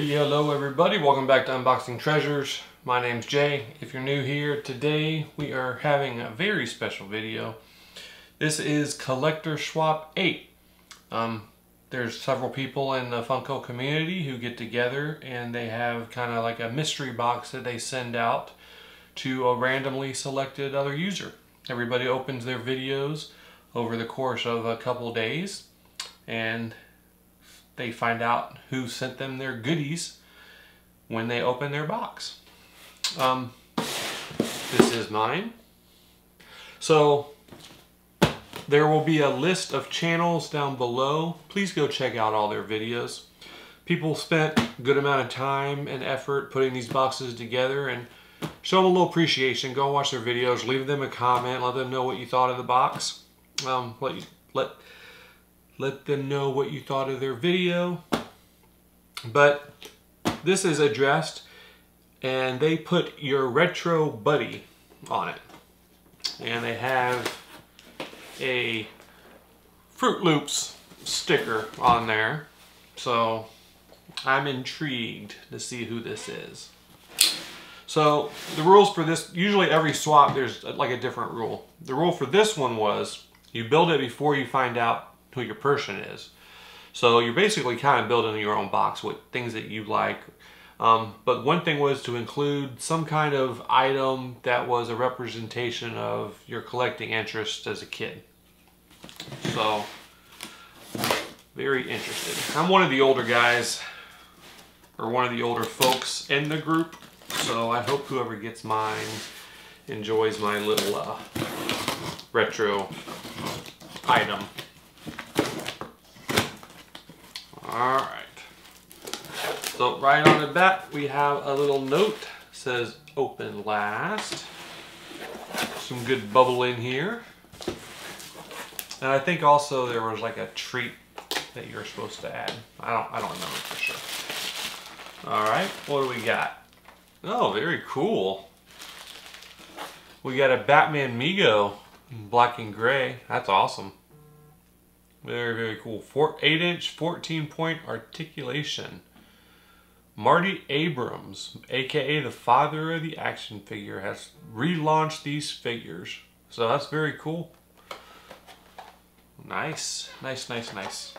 Hello everybody, welcome back to Unboxing Treasures. My name's Jay. If you're new here, today we are having a very special video. This is Collector Swap 8. Um, there's several people in the Funko community who get together and they have kind of like a mystery box that they send out to a randomly selected other user. Everybody opens their videos over the course of a couple days and they find out who sent them their goodies when they open their box. Um, this is mine. So there will be a list of channels down below. Please go check out all their videos. People spent a good amount of time and effort putting these boxes together and show them a little appreciation. Go watch their videos, leave them a comment, let them know what you thought of the box. Um, let, you, let let them know what you thought of their video. But this is addressed and they put your retro buddy on it. And they have a Froot Loops sticker on there. So I'm intrigued to see who this is. So the rules for this, usually every swap there's like a different rule. The rule for this one was you build it before you find out who your person is. So you're basically kind of building your own box with things that you like. Um, but one thing was to include some kind of item that was a representation of your collecting interest as a kid. So, very interested. I'm one of the older guys, or one of the older folks in the group. So I hope whoever gets mine enjoys my little uh, retro item. All right. So right on the back, we have a little note. says open last. Some good bubble in here. And I think also there was like a treat that you're supposed to add. I don't, I don't remember for sure. All right, what do we got? Oh, very cool. We got a Batman Mego, black and gray. That's awesome. Very, very cool. Four, 8 inch, 14 point articulation. Marty Abrams, aka the father of the action figure, has relaunched these figures. So that's very cool. Nice, nice, nice, nice.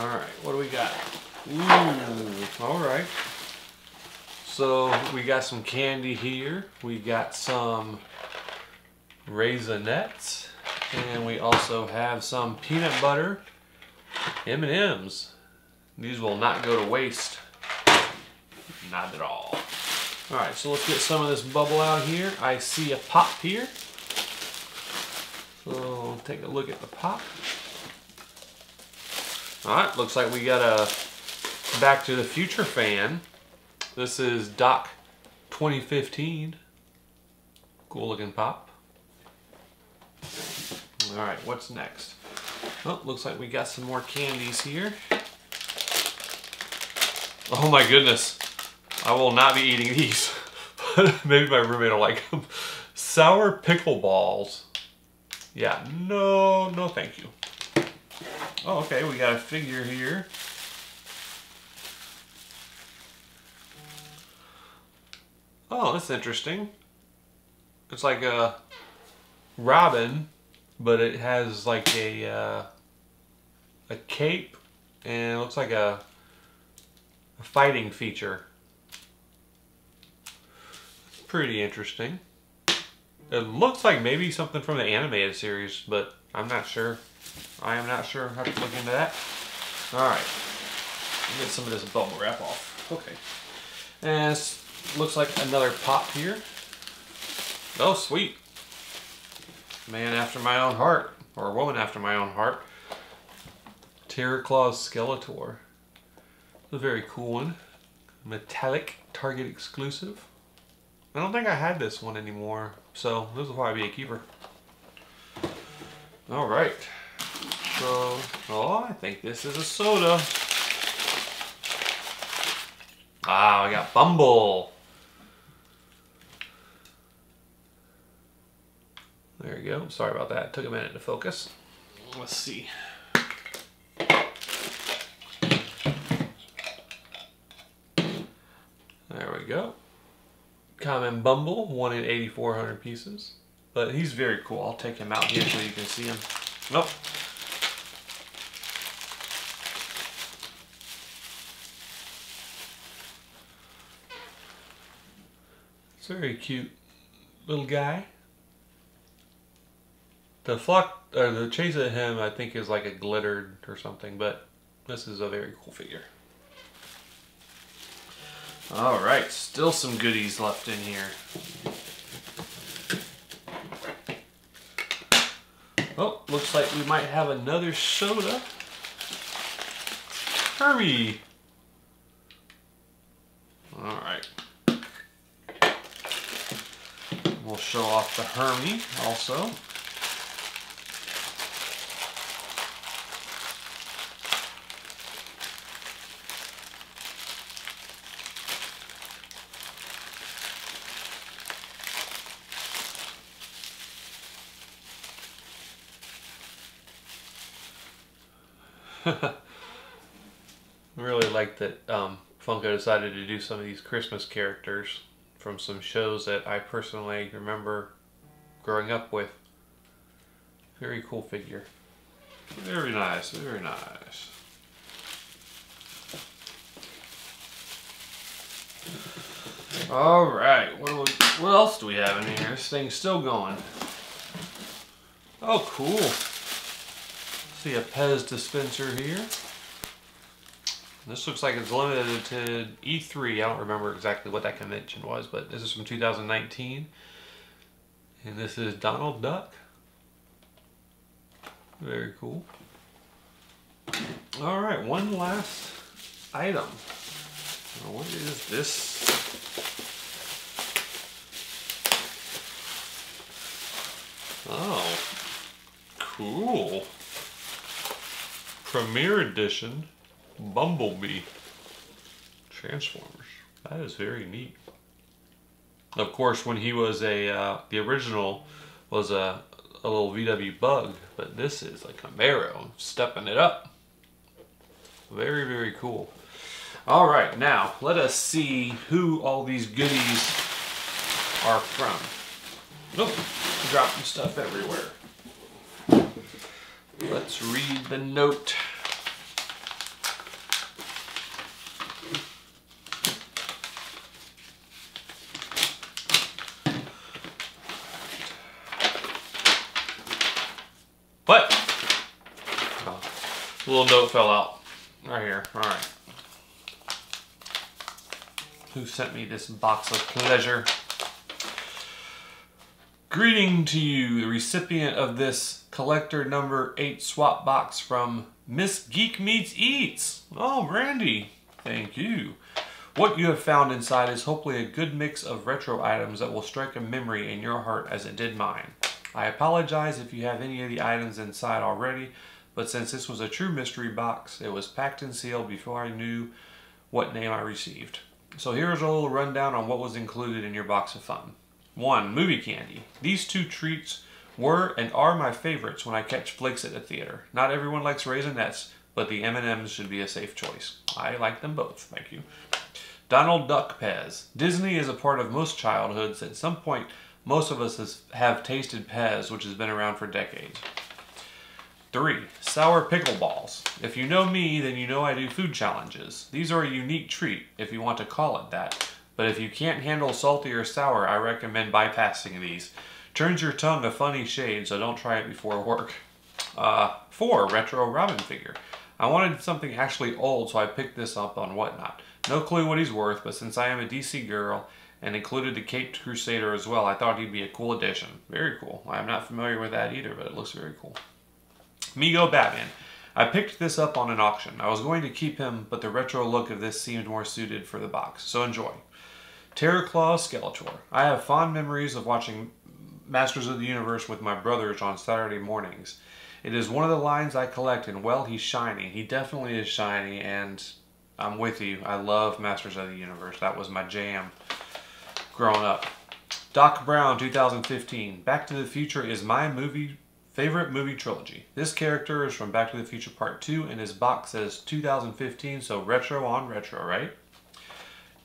All right, what do we got? Ooh, all right. So we got some candy here. We got some Raisinets. And we also have some peanut butter M&Ms. These will not go to waste. Not at all. Alright, so let's get some of this bubble out here. I see a pop here. So take a look at the pop. Alright, looks like we got a Back to the Future fan. This is Doc 2015. Cool looking pop. All right, what's next? Oh, looks like we got some more candies here. Oh my goodness. I will not be eating these. Maybe my roommate will like them. Sour pickle balls. Yeah, no, no thank you. Oh, okay, we got a figure here. Oh, that's interesting. It's like a robin but it has like a uh, a cape and it looks like a, a fighting feature. Pretty interesting. It looks like maybe something from the animated series, but I'm not sure. I am not sure. I have to look into that. Alright. Get some of this bubble wrap off. Okay. And looks like another pop here. Oh, sweet man after my own heart, or a woman after my own heart. Terror Claws Skeletor. A very cool one. Metallic Target exclusive. I don't think I had this one anymore, so this will probably be a keeper. Alright. So, oh, I think this is a soda. Ah, I got Bumble. There we go. Sorry about that. It took a minute to focus. Let's see. There we go. Common Bumble, one in 8,400 pieces. But he's very cool. I'll take him out here so you can see him. Nope. It's very cute little guy. The flock, or the chase of him, I think is like a glittered or something, but this is a very cool figure. All right, still some goodies left in here. Oh, looks like we might have another soda. Hermie. All right. We'll show off the Hermie also. I really like that um, Funko decided to do some of these Christmas characters from some shows that I personally remember growing up with. Very cool figure. Very nice, very nice. All right, what, what else do we have in here? This thing's still going. Oh, cool. See a Pez dispenser here. This looks like it's limited to E3. I don't remember exactly what that convention was, but this is from 2019. And this is Donald Duck. Very cool. All right, one last item. What is this? Oh, cool. Premier Edition Bumblebee Transformers. That is very neat. Of course, when he was a, uh, the original was a, a little VW Bug, but this is like a Camaro, stepping it up. Very, very cool. All right, now let us see who all these goodies are from. Nope, dropping stuff everywhere. Let's read the note. What? Oh, little note fell out. Right here. Alright. Who sent me this box of pleasure? Greeting to you, the recipient of this collector number 8 swap box from Miss Geek Meets Eats. Oh, Brandy, thank you. What you have found inside is hopefully a good mix of retro items that will strike a memory in your heart as it did mine. I apologize if you have any of the items inside already, but since this was a true mystery box, it was packed and sealed before I knew what name I received. So here's a little rundown on what was included in your box of fun. One, movie candy. These two treats were and are my favorites when I catch flicks at the theater. Not everyone likes Raisinets, but the M&Ms should be a safe choice. I like them both, thank you. Donald Duck Pez. Disney is a part of most childhoods. At some point, most of us has, have tasted Pez, which has been around for decades. Three, sour pickle balls. If you know me, then you know I do food challenges. These are a unique treat, if you want to call it that. But if you can't handle salty or sour, I recommend bypassing these. Turns your tongue a funny shade, so don't try it before work. Uh, four, retro Robin figure. I wanted something actually old, so I picked this up on Whatnot. No clue what he's worth, but since I am a DC girl and included the Caped Crusader as well, I thought he'd be a cool addition. Very cool. I'm not familiar with that either, but it looks very cool. Mego Batman. I picked this up on an auction. I was going to keep him, but the retro look of this seemed more suited for the box, so enjoy. Terror Claw Skeletor. I have fond memories of watching Masters of the Universe with my brothers on Saturday mornings. It is one of the lines I collect, and well, he's shiny. He definitely is shiny, and I'm with you. I love Masters of the Universe. That was my jam growing up. Doc Brown, 2015. Back to the Future is my movie favorite movie trilogy. This character is from Back to the Future Part 2, and his box says 2015, so retro on retro, right?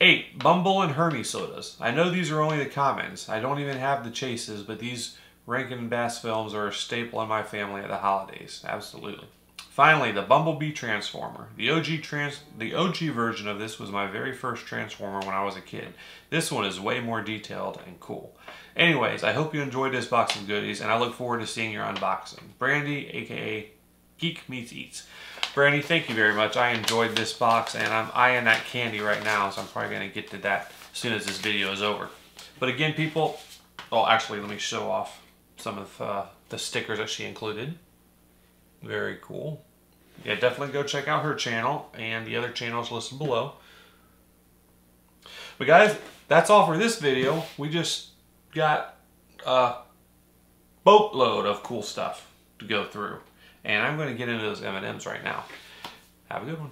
Eight, Bumble and Hermie sodas. I know these are only the commons. I don't even have the chases, but these Rankin Bass films are a staple in my family at the holidays. Absolutely. Finally, the Bumblebee Transformer. The OG trans the OG version of this was my very first Transformer when I was a kid. This one is way more detailed and cool. Anyways, I hope you enjoyed this box of goodies, and I look forward to seeing your unboxing. Brandy, aka Geek Meets Eats. Brandy, thank you very much. I enjoyed this box and I'm eyeing that candy right now, so I'm probably going to get to that as soon as this video is over. But again, people, oh, actually, let me show off some of uh, the stickers that she included. Very cool. Yeah, definitely go check out her channel and the other channels listed below. But guys, that's all for this video. We just got a boatload of cool stuff to go through. And I'm going to get into those M&Ms right now. Have a good one.